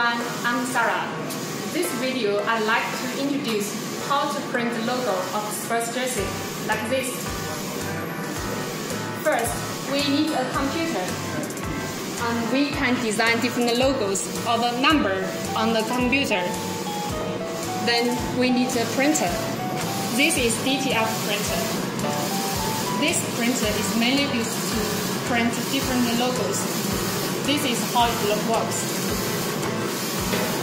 everyone, I'm Sarah. This video I'd like to introduce how to print the logo of sports jersey like this. First, we need a computer. And we can design different logos or the number on the computer. Then we need a printer. This is DTF printer. This printer is mainly used to print different logos. This is how it works. Thank you.